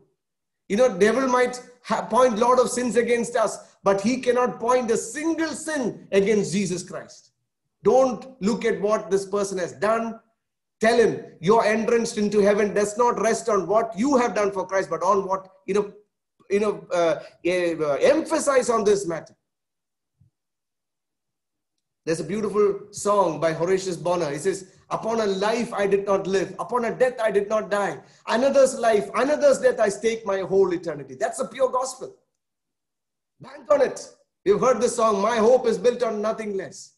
S2: You know, devil might point lot of sins against us, but he cannot point a single sin against Jesus Christ. Don't look at what this person has done. Tell him your entrance into heaven does not rest on what you have done for Christ, but on what you know. You know, uh, uh, emphasize on this matter. There's a beautiful song by Horatius Bonar. He says, Upon a life I did not live, upon a death I did not die. Another's life, another's death, I stake my whole eternity. That's the pure gospel. Bank on it. You've heard the song, My hope is built on nothing less.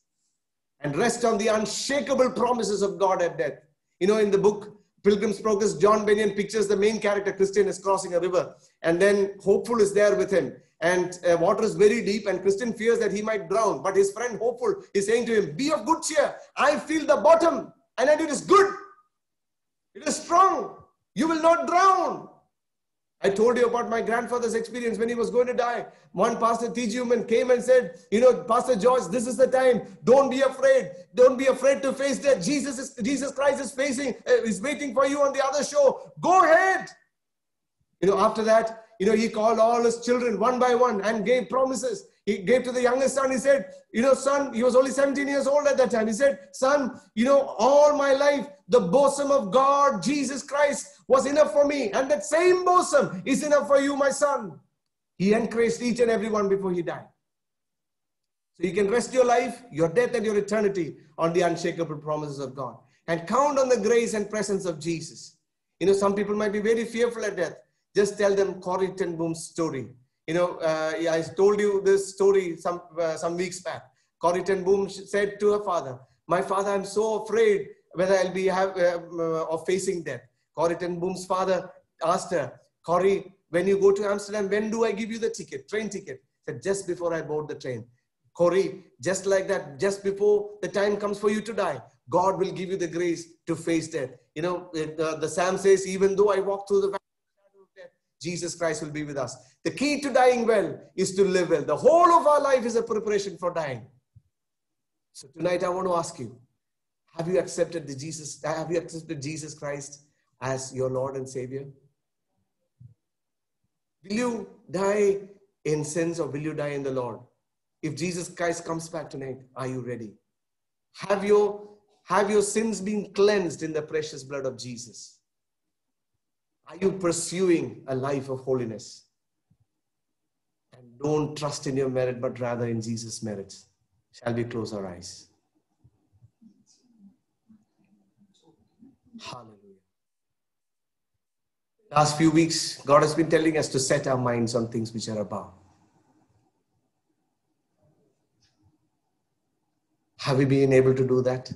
S2: And rest on the unshakable promises of God at death. You know, in the book Pilgrim's Progress, John Bunyan pictures the main character, Christian, is crossing a river. And then Hopeful is there with him and uh, water is very deep and Christian fears that he might drown. But his friend hopeful is saying to him, be of good cheer. I feel the bottom and it is good. It is strong. You will not drown. I told you about my grandfather's experience when he was going to die. One pastor, T.G. Human, came and said, You know, Pastor George, this is the time. Don't be afraid. Don't be afraid to face death. Jesus is Jesus Christ is facing, uh, is waiting for you on the other shore. Go ahead. You know, after that, you know, he called all his children one by one and gave promises. He gave to the youngest son, he said, You know, son, he was only 17 years old at that time. He said, Son, you know, all my life, the bosom of God, Jesus Christ, was enough for me. And that same bosom is enough for you, my son. He encouraged each and every one before he died. So you can rest your life, your death, and your eternity on the unshakable promises of God. And count on the grace and presence of Jesus. You know, some people might be very fearful at death. Just tell them Corrie ten Boom's story. You know, uh, I told you this story some uh, some weeks back. Corrie ten Boom said to her father, "My father, I'm so afraid whether I'll be have, uh, uh, of facing death." Corrie ten Boom's father asked her, "Corrie, when you go to Amsterdam, when do I give you the ticket, train ticket?" Said, "Just before I board the train." Corrie, just like that, just before the time comes for you to die, God will give you the grace to face death. You know, the, the Psalm says, even though I walk through the valley of shadow of death, Jesus Christ will be with us. The key to dying well is to live well. The whole of our life is a preparation for dying. So tonight I want to ask you, have you accepted the Jesus, have you accepted Jesus Christ as your Lord and Savior? Will you die in sins or will you die in the Lord? If Jesus Christ comes back tonight, are you ready? Have your, have your sins been cleansed in the precious blood of Jesus? Are you pursuing a life of holiness? And don't trust in your merit, but rather in Jesus' merits. Shall we close our eyes? Hallelujah. Last few weeks, God has been telling us to set our minds on things which are above. Have we been able to do that?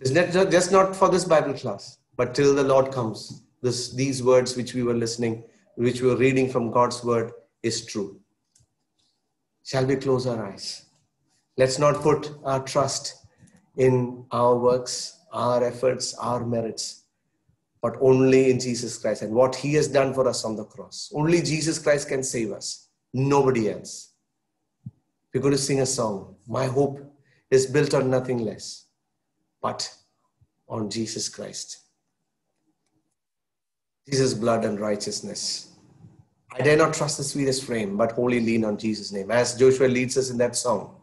S2: It's just not for this Bible class, but till the Lord comes. This, these words which we were listening, which we were reading from God's word, is true. Shall we close our eyes? Let's not put our trust in our works, our efforts, our merits, but only in Jesus Christ and what He has done for us on the cross. Only Jesus Christ can save us, nobody else. We're going to sing a song. My hope is built on nothing less but on Jesus Christ. Jesus' blood and righteousness. I dare not trust the sweetest frame, but wholly lean on Jesus' name. As Joshua leads us in that song,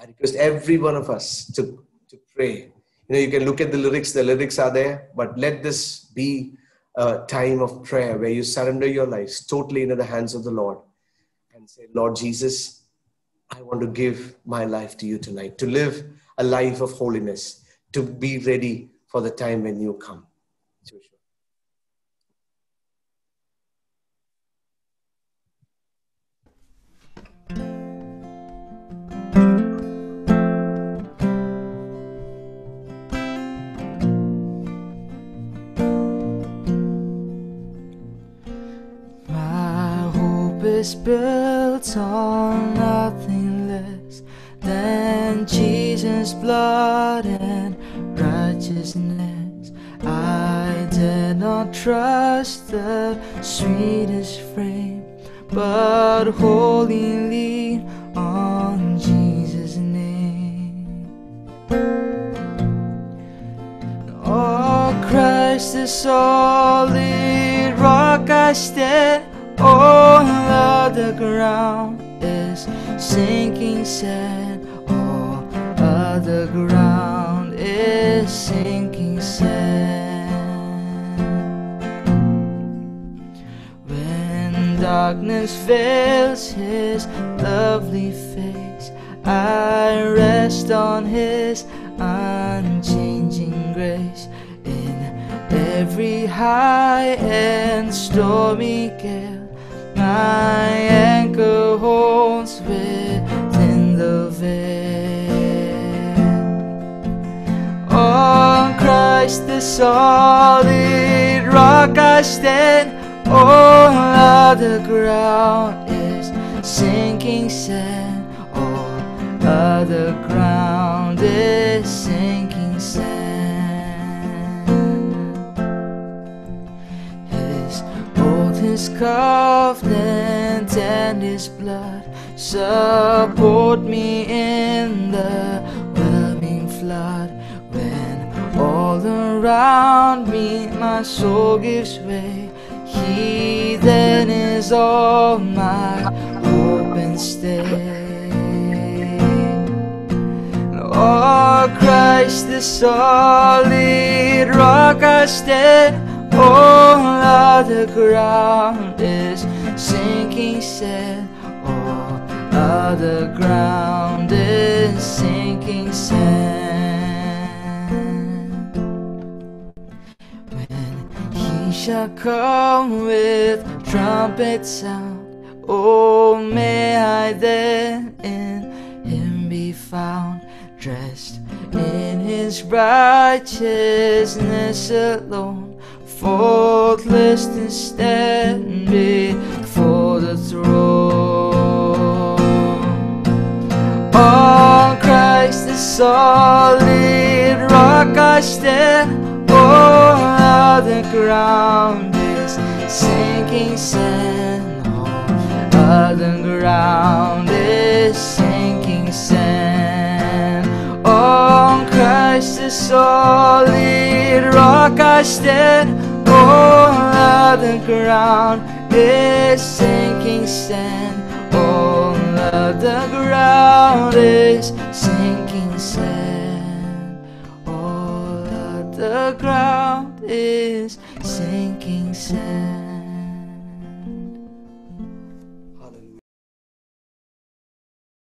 S2: I request every one of us to, to pray. You know, you can look at the lyrics, the lyrics are there, but let this be a time of prayer where you surrender your lives totally into the hands of the Lord and say, Lord Jesus, I want to give my life to you tonight, to live a life of holiness, to be ready for the time when you come.
S3: Is built on nothing less than Jesus' blood and righteousness. I dare not trust the sweetest frame, but wholly lean on Jesus' name. Oh, Christ, the solid rock I stand. All other ground is sinking sand. All other ground is sinking sand. When darkness veils his lovely face, I rest on his unchanging grace. In every high and stormy gale, my anchor holds within the veil. On Christ the solid rock I stand. All other ground is sinking sand. All other ground is sinking sand. His covenant, and his blood support me in the whelming flood. When all around me my soul gives way, he then is all my hope and stay. Oh, Christ, the solid rock I stand. All other ground sinking sand. All other ground is sinking sand. When he shall come with trumpet sound, Oh, may I then in him be found, dressed in his righteousness alone, faultless to stand before the throne. On Christ the solid rock I stand, all other ground is sinking sand. All other ground is sinking sand. On Christ the solid rock I stand, all other ground is sinking sand. All of the ground is sinking sand. All of the ground is sinking sand.